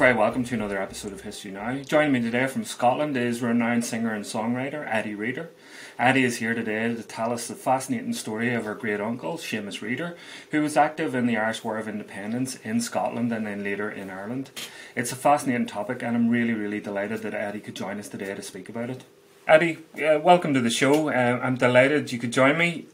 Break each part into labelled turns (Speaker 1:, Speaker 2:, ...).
Speaker 1: very welcome to another episode of History Now. Joining me today from Scotland is renowned singer and songwriter Eddi Reader. Eddi is here today to tell us the fascinating story of her great uncle, Seamus Reader, who was active in the Irish War of Independence in Scotland and then later in Ireland. It's a fascinating topic, and I'm really, really delighted that Eddi could join us today to speak about it. Eddi, uh, welcome to the show. Uh, I'm delighted you could join me.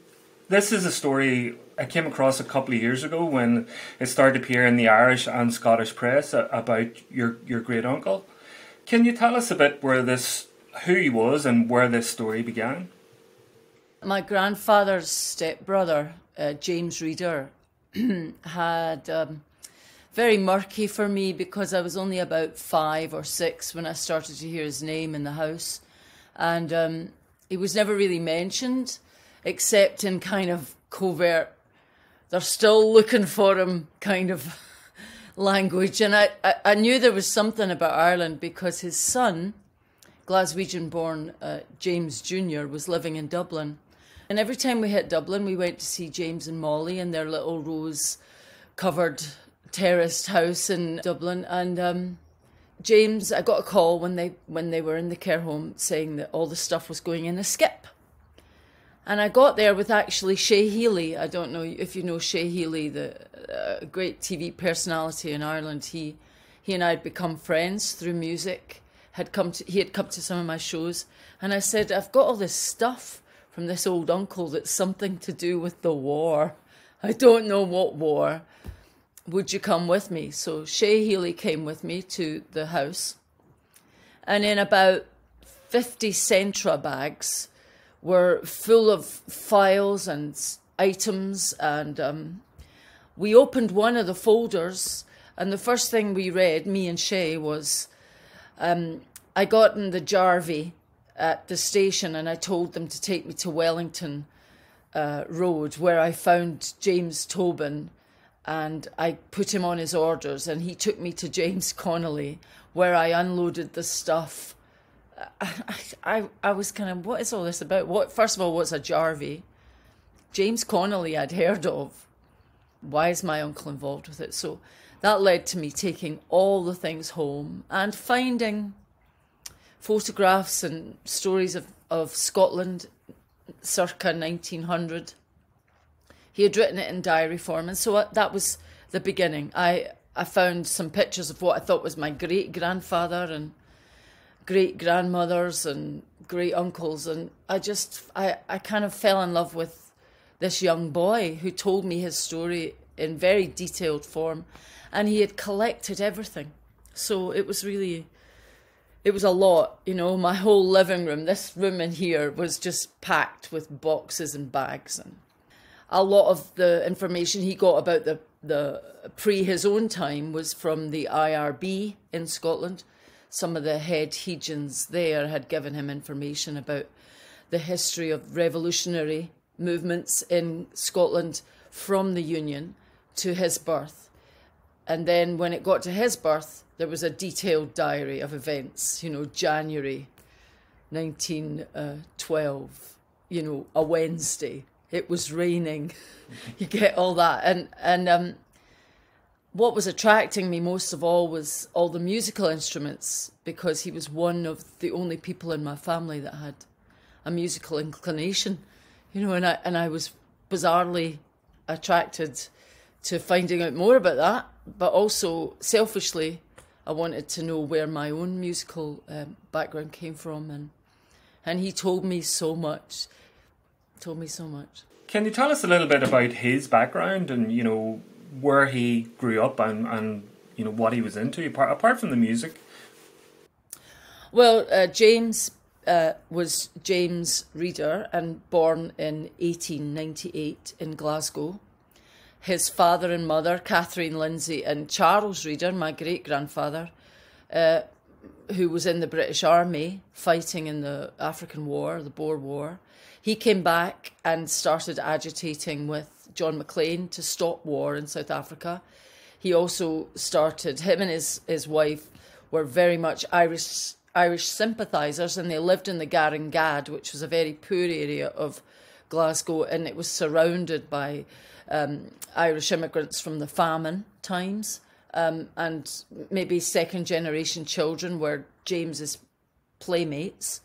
Speaker 1: This is a story I came across a couple of years ago when it started to appear in the Irish and Scottish press about your your great uncle. Can you tell us a bit where this, who he was, and where this story began?
Speaker 2: My grandfather's stepbrother, uh, James Reader, had um, very murky for me because I was only about five or six when I started to hear his name in the house, and um, he was never really mentioned except in kind of covert they're still looking for him kind of language. And I, I, I, knew there was something about Ireland because his son, Glaswegian born uh, James Jr., was living in Dublin. And every time we hit Dublin, we went to see James and Molly in their little rose covered terraced house in Dublin. And um, James, I got a call when they when they were in the care home saying that all the stuff was going in a skip. And I got there with actually Shay Healy. I don't know if you know Shay Healy, the uh, great TV personality in Ireland. He, he and I had become friends through music. Had come to, he had come to some of my shows, and I said, "I've got all this stuff from this old uncle that's something to do with the war. I don't know what war. Would you come with me?" So Shay Healy came with me to the house, and in about fifty Centra bags were full of files and items. And um, we opened one of the folders, and the first thing we read, me and Shay, was um, I got in the Jarvie at the station and I told them to take me to Wellington uh, Road, where I found James Tobin. And I put him on his orders, and he took me to James Connolly, where I unloaded the stuff I, I, I was kind of, what is all this about? What First of all, what's a Jarvie? James Connolly I'd heard of. Why is my uncle involved with it? So that led to me taking all the things home and finding photographs and stories of, of Scotland circa 1900. He had written it in diary form, and so uh, that was the beginning. I I found some pictures of what I thought was my great grandfather and great grandmothers and great uncles and I just I, I kind of fell in love with this young boy who told me his story in very detailed form and he had collected everything. So it was really it was a lot, you know, my whole living room, this room in here was just packed with boxes and bags and a lot of the information he got about the the pre his own time was from the IRB in Scotland some of the head Hegians there had given him information about the history of revolutionary movements in Scotland from the Union to his birth. And then when it got to his birth, there was a detailed diary of events, you know, January 1912, you know, a Wednesday. It was raining. you get all that. And, and um, what was attracting me most of all was all the musical instruments because he was one of the only people in my family that had a musical inclination, you know, and I and I was bizarrely attracted to finding out more about that, but also selfishly, I wanted to know where my own musical um, background came from, and and he told me so much, told me so much.
Speaker 1: Can you tell us a little bit about his background and you know where he grew up and, and you know what he was into apart, apart from the music.
Speaker 2: Well uh, james uh, was james reader and born in 1898 in glasgow. His father and mother catherine lindsay and charles reader my great grandfather uh, who was in the british army fighting in the african war the boer war he came back and started agitating with John Maclean to stop war in South Africa. He also started, him and his, his wife were very much Irish Irish sympathisers and they lived in the Garngad, which was a very poor area of Glasgow, and it was surrounded by um, Irish immigrants from the famine times. um, and maybe second generation children were James's playmates.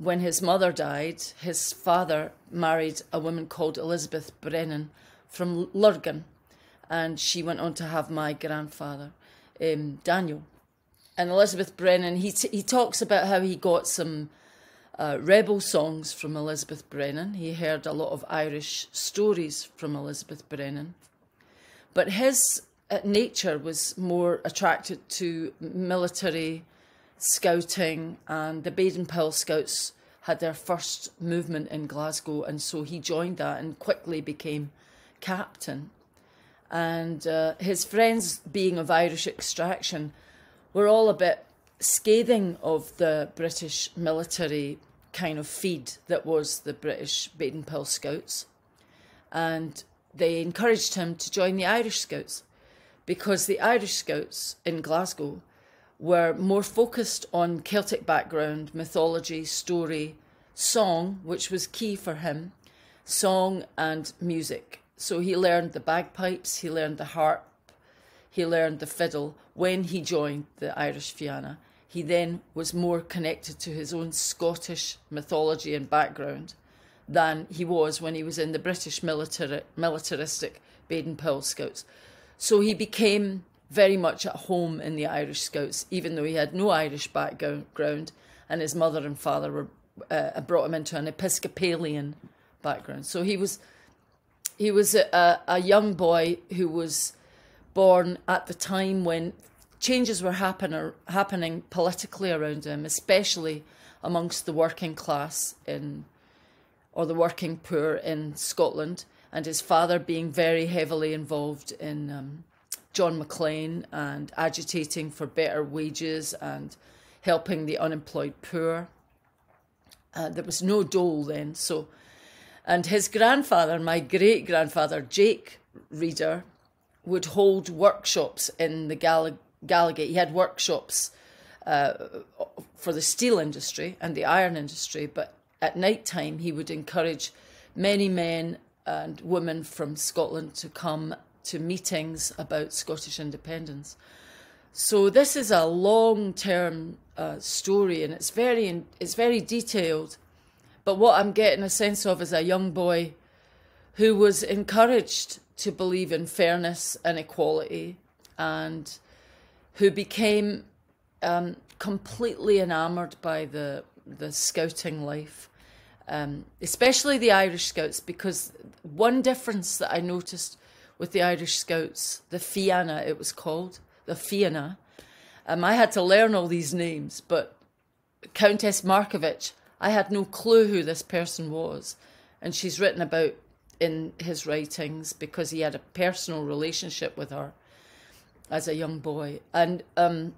Speaker 2: When his mother died, his father married a woman called Elizabeth Brennan from Lurgan, and she went on to have my grandfather, um, Daniel. And Elizabeth Brennan, he, he talks about how he got some uh, rebel songs from Elizabeth Brennan. He heard a lot of Irish stories from Elizabeth Brennan. But his uh, nature was more attracted to military scouting, and the Baden Powell Scouts had their first movement in Glasgow, and so he joined that and quickly became captain. And uh, his friends, being of Irish extraction, were all a bit scathing of the British military kind of feed that was the British Baden Powell Scouts. And they encouraged him to join the Irish Scouts because the Irish Scouts in Glasgow were more focused on Celtic background, mythology, story, song, which was key for him, song and music. So he learned the bagpipes, he learned the harp, he learned the fiddle when he joined the Irish Fianna. He then was more connected to his own Scottish mythology and background than he was when he was in the British military, militaristic Baden Powell Scouts. So he became very much at home in the Irish Scouts, even though he had no Irish background, and his mother and father were uh, brought him into an Episcopalian background. So he was he was a, a young boy who was born at the time when changes were happen, happening politically around him, especially amongst the working class in or the working poor in Scotland, and his father being very heavily involved in um, John Maclean and agitating for better wages and helping the unemployed poor. Uh, there was no dole then, so. And his grandfather, my great grandfather, Jake Reader, would hold workshops in the Gall-. He had workshops uh, for the steel industry and the iron industry, but at night time he would encourage many men and women from Scotland to come to meetings about Scottish independence. So this is a long-term uh, story, and it's very it's very detailed. But what I'm getting a sense of is a young boy who was encouraged to believe in fairness and equality, and who became um, completely enamoured by the the scouting life, um, especially the Irish Scouts, because one difference that I noticed with the Irish Scouts, the Fianna, it was called, the Fianna. Um, I had to learn all these names, but Countess Markievicz, I had no clue who this person was. And she's written about in his writings because he had a personal relationship with her as a young boy. And um,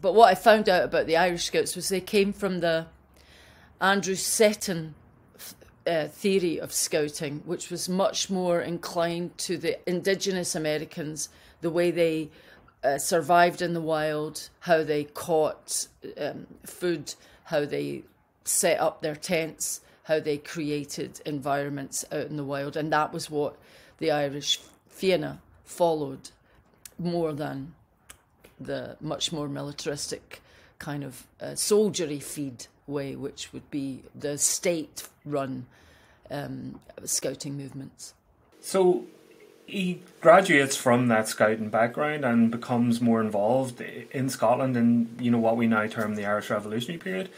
Speaker 2: but what I found out about the Irish Scouts was they came from the Andrew Seton theory of scouting, which was much more inclined to the indigenous Americans, the way they uh, survived in the wild, how they caught um, food, how they set up their tents, how they created environments out in the wild. And that was what the Irish Fianna followed more than the much more militaristic kind of uh, soldiery feed way, which would be the state run um, scouting movements.
Speaker 1: So he graduates from that scouting background and becomes more involved in Scotland in you know what we now term the Irish Revolutionary period.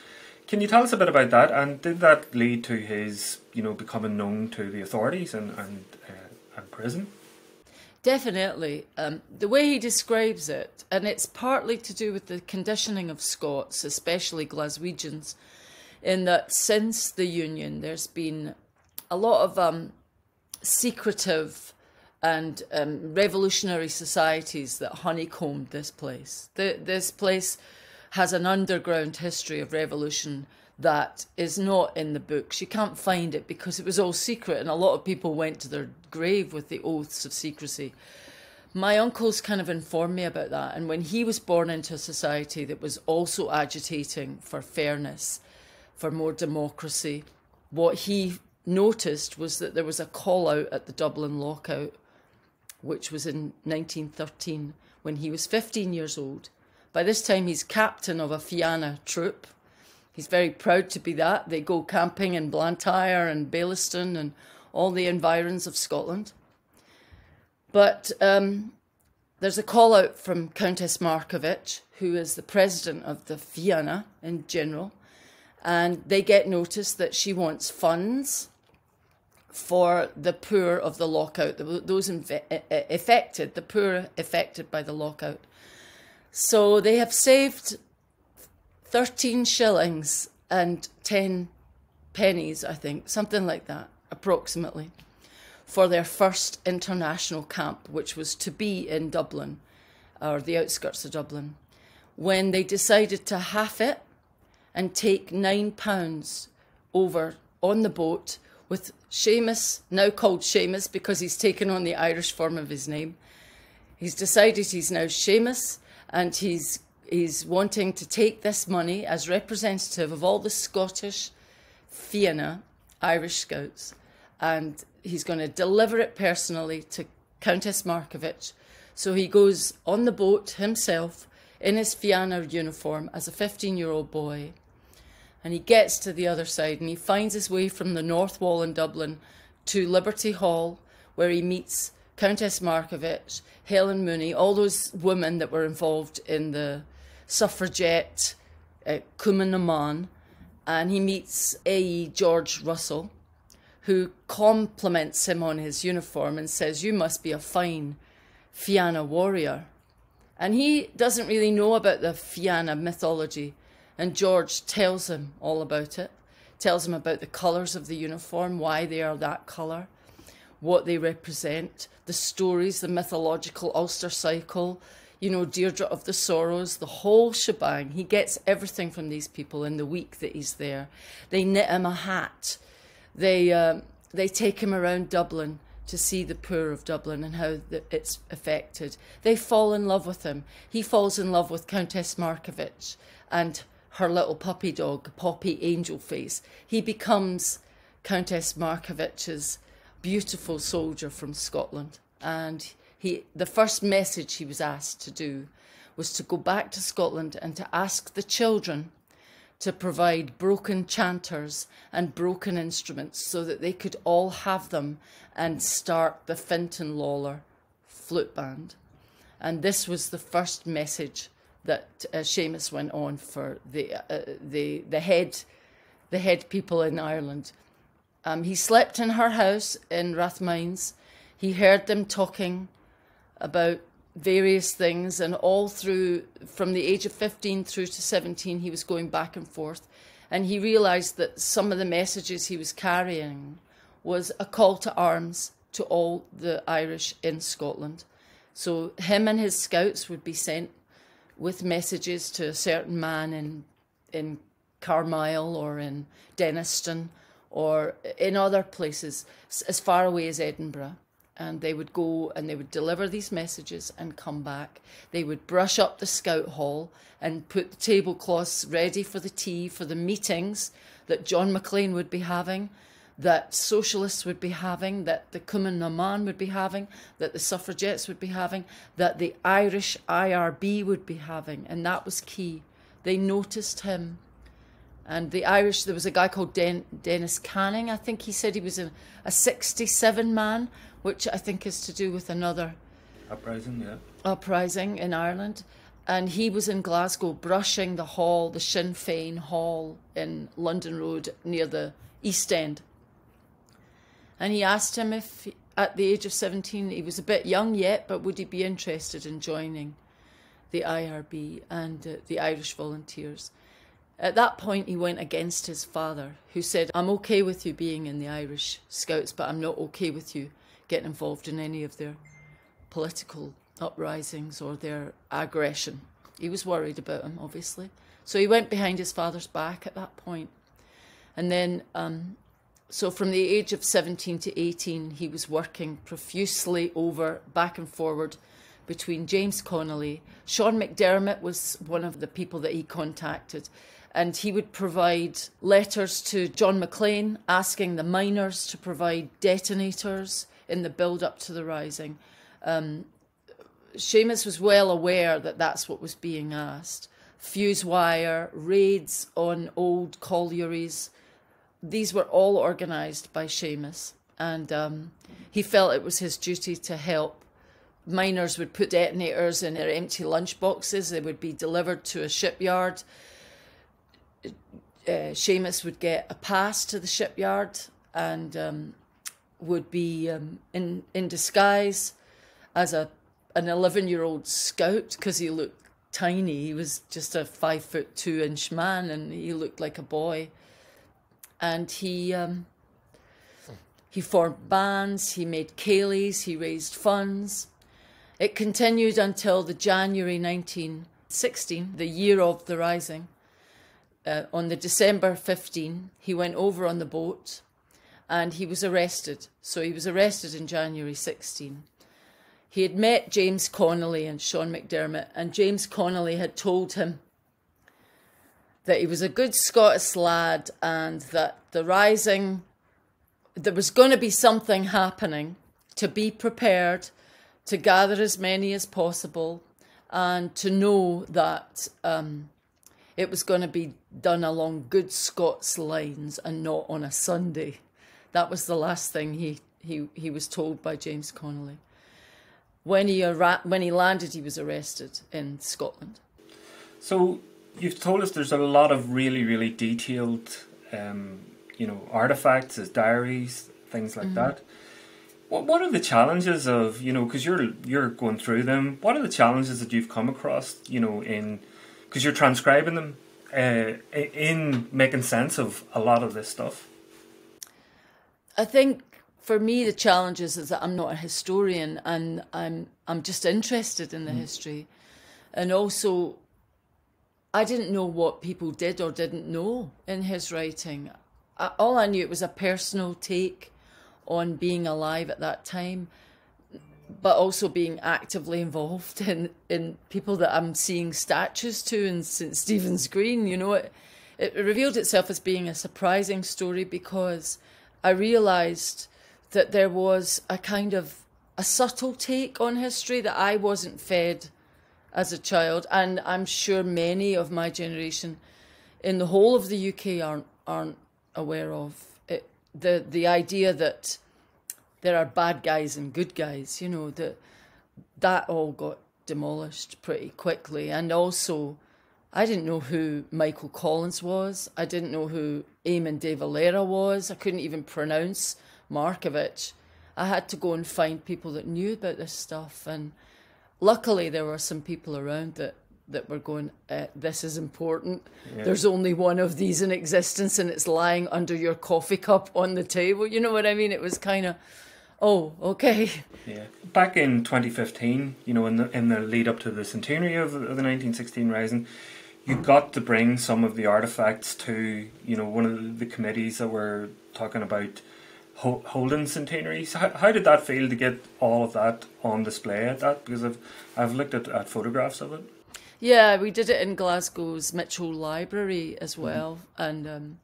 Speaker 1: Can you tell us a bit about that? And did that lead to his you know becoming known to the authorities and and, uh, and prison?
Speaker 2: Definitely. Um, the way he describes it, and it's partly to do with the conditioning of Scots, especially Glaswegians, in that since the Union, there's been a lot of um, secretive and um, revolutionary societies that honeycombed this place. The, this place has an underground history of revolution that is not in the books. You can't find it because it was all secret, and a lot of people went to their grave with the oaths of secrecy. My uncles kind of informed me about that, and when he was born into a society that was also agitating for fairness, for more democracy, what he noticed was that there was a call out at the Dublin lockout, which was in 1913, when he was 15 years old. By this time, he's captain of a Fianna troop. He's very proud to be that. They go camping in Blantyre and Baillieston and all the environs of Scotland. But um, there's a call out from Countess Markievicz, who is the president of the Fianna in general, and they get notice that she wants funds for the poor of the lockout, those affected, the poor affected by the lockout. So they have saved 13 shillings and 10 pennies, I think, something like that, approximately, for their first international camp, which was to be in Dublin, or the outskirts of Dublin, when they decided to half it and take nine pounds over on the boat with Seamus, now called Seamus because he's taken on the Irish form of his name. He's decided he's now Seamus and he's he's wanting to take this money as representative of all the Scottish Fianna Irish Scouts and he's going to deliver it personally to Countess Markievicz. So he goes on the boat himself in his Fianna uniform as a 15 year old boy and he gets to the other side and he finds his way from the north wall in Dublin to Liberty Hall, where he meets Countess Markievicz, Helen Mooney, all those women that were involved in the suffragette uh, and he meets A.E. George Russell, who compliments him on his uniform and says, You must be a fine Fianna warrior. And he doesn't really know about the Fianna mythology and George tells him all about it, tells him about the colours of the uniform, why they are that colour, what they represent, the stories, the mythological Ulster cycle, you know, Deirdre of the Sorrows, the whole shebang. He gets everything from these people in the week that he's there. They knit him a hat. They, uh, they take him around Dublin to see the poor of Dublin and how the, it's affected. They fall in love with him. He falls in love with Countess Markievicz and her little puppy dog, Poppy Angel Face, he becomes Countess Markievicz's beautiful soldier from Scotland. And he, the first message he was asked to do was to go back to Scotland and to ask the children to provide broken chanters and broken instruments so that they could all have them and start the Fintan Lalor flute band. And this was the first message that uh, Seamus went on for the uh, the the head the head people in Ireland. Um, he slept in her house in Rathmines. He heard them talking about various things, and all through from the age of 15 through to 17, he was going back and forth. And he realised that some of the messages he was carrying was a call to arms to all the Irish in Scotland. So him and his scouts would be sent with messages to a certain man in in Carlisle or in Dennistoun or in other places as far away as Edinburgh. And they would go and they would deliver these messages and come back. They would brush up the scout hall and put the tablecloths ready for the tea, for the meetings that John Maclean would be having that socialists would be having, that the Cumann na mBan would be having, that the suffragettes would be having, that the Irish IRB would be having. And that was key. They noticed him. And the Irish, there was a guy called Den- Dennis Canning. I think he said he was a, a 67 man, which I think is to do with another
Speaker 1: uprising, yeah.
Speaker 2: Uprising in Ireland. And he was in Glasgow brushing the hall, the Sinn Féin hall in London Road near the East End and he asked him if, at the age of 17, he was a bit young yet, but would he be interested in joining the IRB and uh, the Irish Volunteers. At that point, he went against his father, who said, I'm okay with you being in the Irish Scouts, but I'm not okay with you getting involved in any of their political uprisings or their aggression. He was worried about him, obviously. So he went behind his father's back at that point. And then um, so from the age of 17 to 18, he was working profusely over back and forward between James Connolly. Sean McDermott was one of the people that he contacted. And he would provide letters to John Maclean asking the miners to provide detonators in the build up to the rising. Um, Seamus was well aware that that's what was being asked. Fuse wire, raids on old collieries, these were all organised by Seamus, and um, he felt it was his duty to help. Miners would put detonators in their empty lunch boxes, they would be delivered to a shipyard. Uh, Seamus would get a pass to the shipyard and um, would be um, in, in disguise as a an 11 year old scout because he looked tiny. He was just a five foot two inch man and he looked like a boy and he um, he formed bands, he made ceilidhs, he raised funds. It continued until the January 1916, the year of the rising. Uh, on the December 15, he went over on the boat and he was arrested. So he was arrested in January 16. He had met James Connolly and Sean McDermott, and James Connolly had told him that he was a good Scottish lad and that the rising, there was going to be something happening, to be prepared, to gather as many as possible, and to know that um, it was going to be done along good Scots lines and not on a Sunday. That was the last thing he, he, he was told by James Connolly. When he, when he landed, he was arrested in Scotland.
Speaker 1: So you've told us there's a lot of really, really detailed, um, you know, artifacts as diaries, things like mm-hmm. that. What What are the challenges of you know because you're you're going through them? What are the challenges that you've come across? You know, in because you're transcribing them, uh, in making sense of a lot of this stuff.
Speaker 2: I think for me the challenge is, is that I'm not a historian and I'm I'm just interested in the mm. history, and also I didn't know what people did or didn't know in his writing. I, all I knew it was a personal take on being alive at that time, but also being actively involved in, in people that I'm seeing statues to in St Stephen's Green. You know, it, it revealed itself as being a surprising story because I realised that there was a kind of a subtle take on history that I wasn't fed as a child, and I'm sure many of my generation in the whole of the UK aren't aren't aware of it. The the idea that there are bad guys and good guys, you know, that that all got demolished pretty quickly, and also. I didn't know who Michael Collins was. I didn't know who Eamon de Valera was. I couldn't even pronounce Markievicz. I had to go and find people that knew about this stuff. And luckily there were some people around that that were going, uh, this is important. Yeah. There's only one of these in existence and it's lying under your coffee cup on the table. You know what I mean? It was kind of, oh, okay.
Speaker 1: Yeah. Back in 2015, you know, in the, in the lead up to the centenary of, of the 1916 Rising, you got to bring some of the artifacts to, you know, one of the committees that were talking about Holden centenary. So how, how did that feel to get all of that on display at that? Because I've I've looked at, at photographs of it.
Speaker 2: Yeah, we did it in Glasgow's Mitchell Library as mm-hmm. well, mm-hmm. and um,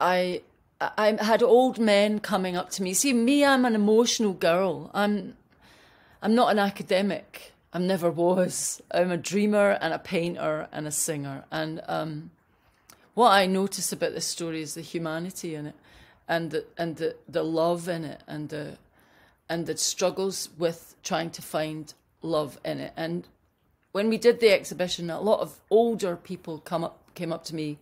Speaker 2: I I had old men coming up to me. See, me, I'm an emotional girl. I'm I'm not an academic. I never was. I'm a dreamer and a painter and a singer. And um, what I notice about this story is the humanity in it and the and the, the love in it and the and the struggles with trying to find love in it. And when we did the exhibition, a lot of older people come up came up to me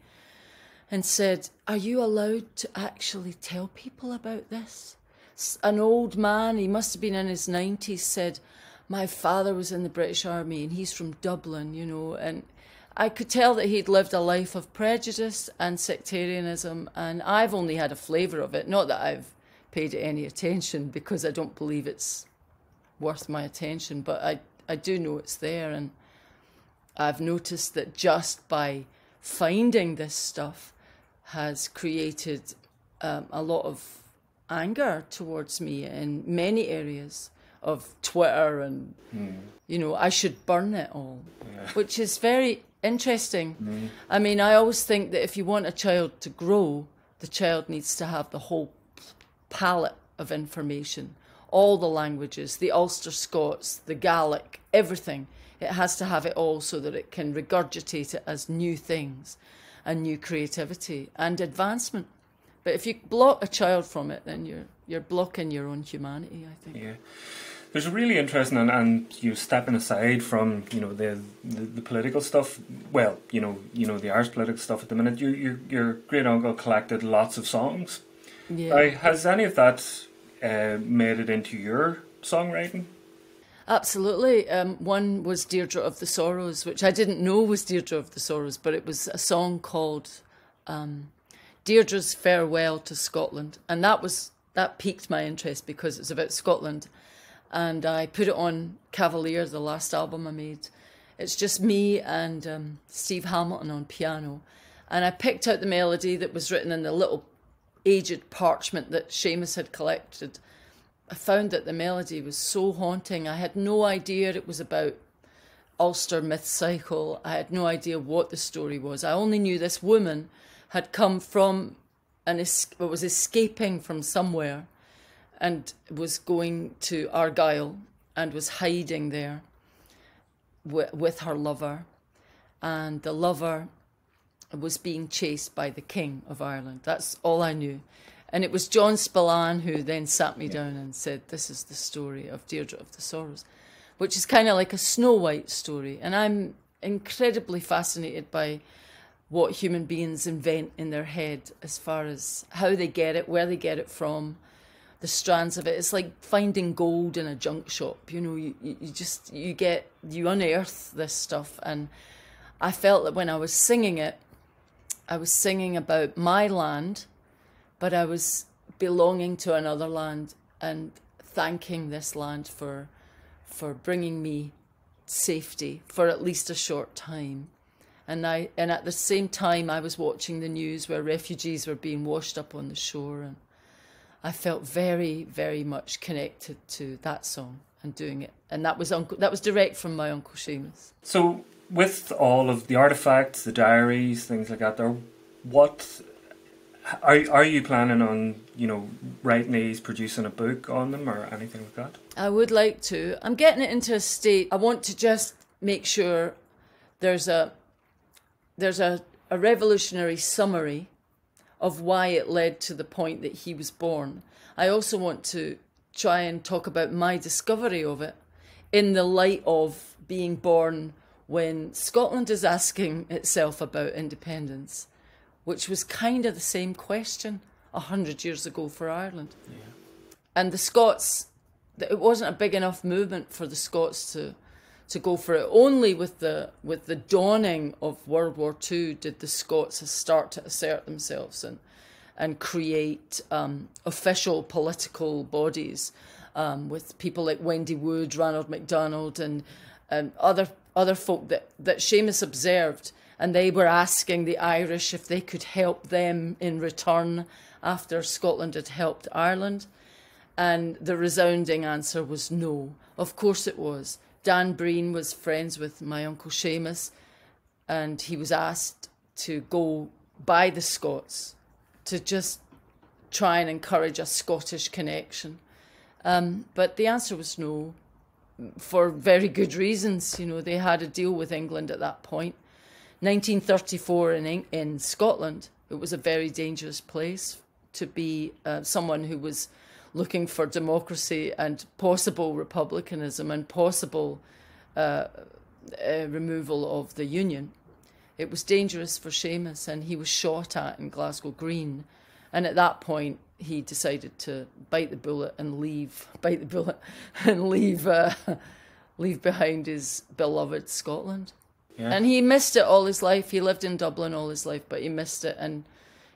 Speaker 2: and said, "Are you allowed to actually tell people about this?" An old man, he must have been in his nineties, said, "My father was in the British Army and he's from Dublin, you know, and." I could tell that he'd lived a life of prejudice and sectarianism, and I've only had a flavour of it. Not that I've paid any attention because I don't believe it's worth my attention, but I, I do know it's there. And I've noticed that just by finding this stuff has created um, a lot of anger towards me in many areas of Twitter and, mm. you know, I should burn it all, yeah. which is very interesting. Mm. I mean, I always think that if you want a child to grow, the child needs to have the whole palette of information all the languages, the Ulster Scots, the Gaelic, everything. It has to have it all so that it can regurgitate it as new things and new creativity and advancement. But if you block a child from it, then you're you're blocking your own humanity. I think.
Speaker 1: Yeah. There's a really interesting and, and you know, stepping aside from you know the, the, the political stuff. Well, you know you know the Irish political stuff at the minute. You, your your great uncle collected lots of songs.
Speaker 2: Yeah.
Speaker 1: Has any of that uh, made it into your songwriting?
Speaker 2: Absolutely. Um, one was Deirdre of the Sorrows, which I didn't know was Deirdre of the Sorrows, but it was a song called um, Deirdre's Farewell to Scotland, and that was that piqued my interest because it's about Scotland, and I put it on Cavalier, the last album I made. It's just me and um, Steve Hamilton on piano, and I picked out the melody that was written in the little aged parchment that Seamus had collected. I found that the melody was so haunting. I had no idea it was about Ulster myth cycle. I had no idea what the story was. I only knew this woman had come from and es- was escaping from somewhere and was going to Argyll and was hiding there with, with her lover. And the lover was being chased by the King of Ireland. That's all I knew. And it was John Spillane who then sat me down and said, This is the story of Deirdre of the Sorrows, which is kind of like a Snow White story. And I'm incredibly fascinated by what human beings invent in their head as far as how they get it, where they get it from, the strands of it. It's like finding gold in a junk shop. You know, you, you just, you get, you unearth this stuff. And I felt that when I was singing it, I was singing about my land, but I was belonging to another land and thanking this land for, for bringing me safety for at least a short time and I and at the same time I was watching the news where refugees were being washed up on the shore and I felt very very much connected to that song and doing it and that was uncle that was direct from my uncle Seamus.
Speaker 1: So with all of the artifacts, the diaries, things like that, there, what are are you planning on? You know, writing these, producing a book on them, or anything like that?
Speaker 2: I would like to. I'm getting it into a state. I want to just make sure there's a there's a, a revolutionary summary of why it led to the point that he was born. I also want to try and talk about my discovery of it in the light of being born when Scotland is asking itself about independence, which was kind of the same question a hundred years ago for Ireland.
Speaker 1: Yeah.
Speaker 2: And the Scots, it wasn't a big enough movement for the Scots to to go for it. Only with the with the dawning of World War II did the Scots start to assert themselves and and create um, official political bodies um, with people like Wendy Wood, Ranald MacDonald, and and other other folk that that Seamus observed, and they were asking the Irish if they could help them in return after Scotland had helped Ireland, and the resounding answer was no. Of course it was Dan Breen was friends with my uncle Seamus, and he was asked to go by the Scots to just try and encourage a Scottish connection. Um, but the answer was no, for very good reasons. You know, they had a deal with England at that point. 1934 in in Scotland, it was a very dangerous place to be uh, someone who was looking for democracy and possible republicanism and possible uh, uh, removal of the union. It was dangerous for Seamus, and he was shot at in Glasgow Green. And at that point, he decided to bite the bullet and leave, bite the bullet and leave, uh, leave behind his beloved Scotland. Yeah. And he missed it all his life. He lived in Dublin all his life, but he missed it, and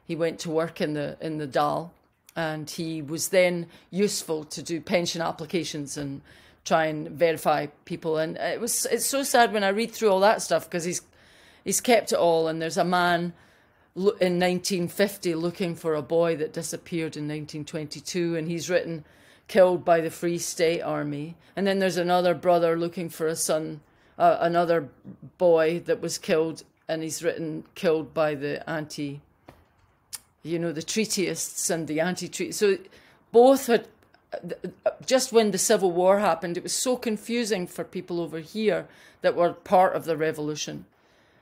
Speaker 2: he went to work in the in the Dáil and he was then useful to do pension applications and try and verify people. And it was it's so sad when I read through all that stuff because he's he's kept it all. And there's a man in 1950 looking for a boy that disappeared in 1922, and he's written killed by the Free State Army. And then there's another brother looking for a son, uh, another boy that was killed, and he's written killed by the anti you know, the treatyists and the anti-treaty. So both had just when the Civil War happened, it was so confusing for people over here that were part of the revolution.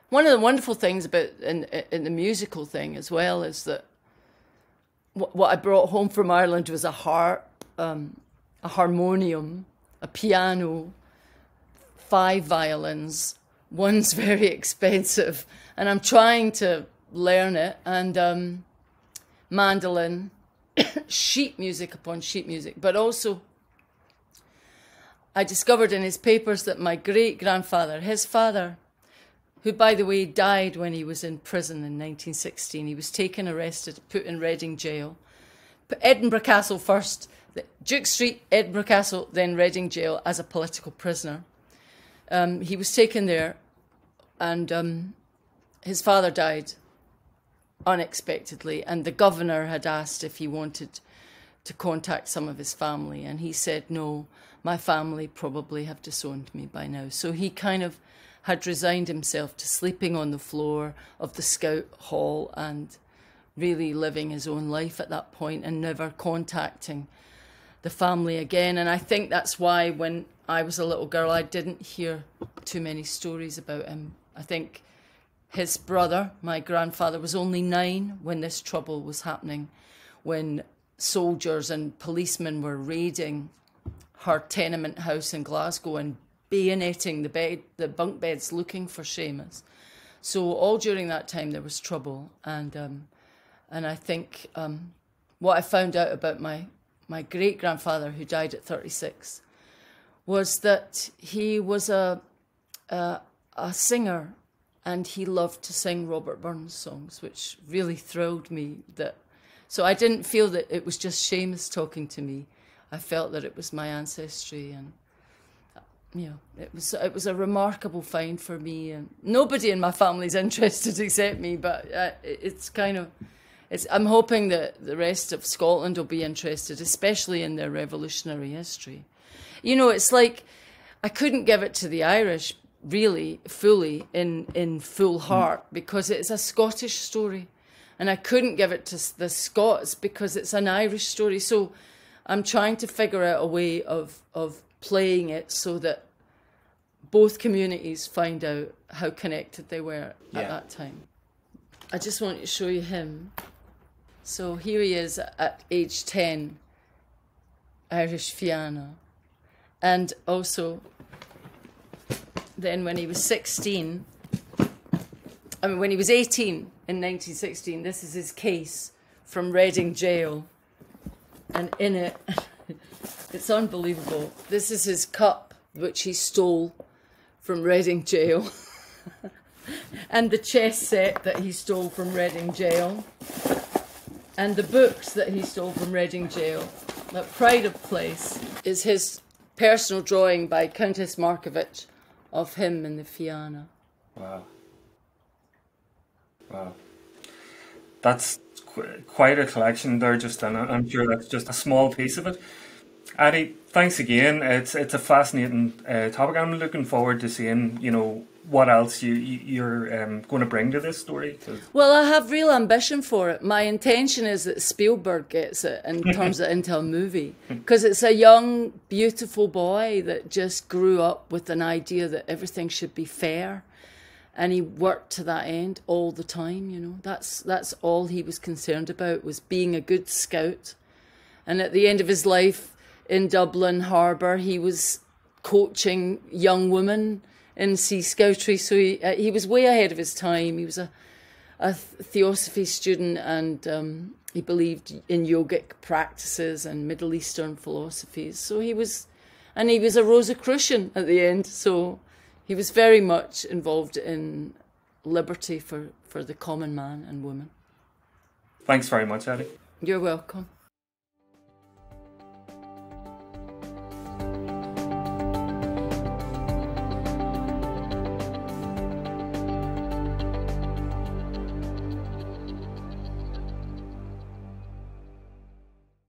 Speaker 2: One of the wonderful things about in, in the musical thing as well is that what I brought home from Ireland was a harp, um, a harmonium, a piano, five violins. One's very expensive, and I'm trying to learn it. And um, mandolin, sheet music upon sheet music, but also I discovered in his papers that my great grandfather, his father, who by the way died when he was in prison in 1916, he was taken, arrested, put in Reading jail. Edinburgh Castle first, Duke Street, Edinburgh Castle, then Reading jail as a political prisoner. Um, he was taken there, and um, his father died unexpectedly, and the governor had asked if he wanted to contact some of his family, and he said, No, my family probably have disowned me by now. So he kind of had resigned himself to sleeping on the floor of the scout hall and really living his own life at that point and never contacting the family again. And I think that's why when I was a little girl, I didn't hear too many stories about him. I think his brother, my grandfather, was only nine when this trouble was happening, when soldiers and policemen were raiding her tenement house in Glasgow and bayoneting the bed, the bunk beds, looking for Seamus. So all during that time there was trouble, and um, and I think um, what I found out about my my great grandfather who died at 36 was that he was a, a a singer and he loved to sing Robert Burns songs, which really thrilled me. That so I didn't feel that it was just Seamus talking to me. I felt that it was my ancestry, and you know, it was it was a remarkable find for me. And nobody in my family's interested except me, but uh, it's kind of. It's, I'm hoping that the rest of Scotland will be interested, especially in their revolutionary history. You know, it's like I couldn't give it to the Irish really fully in in full heart because it's a Scottish story, and I couldn't give it to the Scots because it's an Irish story. So I'm trying to figure out a way of of playing it so that both communities find out how connected they were yeah. at that time. I just want to show you him. So here he is at age 10, Irish Fianna. And also then when he was 16, I mean, when he was 18 in 1916, this is his case from Reading Jail. And in it, it's unbelievable. This is his cup, which he stole from Reading Jail. and the chess set that he stole from Reading Jail. And the books that he stole from Reading Jail. That Pride of Place is his personal drawing by Countess Markievicz of him and the Fianna.
Speaker 1: Wow. Wow. That's qu- quite a collection there, just, and I'm sure that's just a small piece of it. Eddi, thanks again. It's it's a fascinating uh, topic. I'm looking forward to seeing you know what else you, you are um, going to bring to this story.
Speaker 2: Well, I have real ambition for it. My intention is that Spielberg gets it and turns it into a movie because it's a young, beautiful boy that just grew up with an idea that everything should be fair, and he worked to that end all the time. You know, that's that's all he was concerned about was being a good scout, and at the end of his life in Dublin Harbour, he was coaching young women in sea scoutry. So he, uh, he was way ahead of his time. He was a, a theosophy student and um, he believed in yogic practices and Middle Eastern philosophies. So he was, and he was a Rosicrucian at the end. So he was very much involved in liberty for, for the common man and woman.
Speaker 1: Thanks very much, Eddi.
Speaker 2: You're welcome.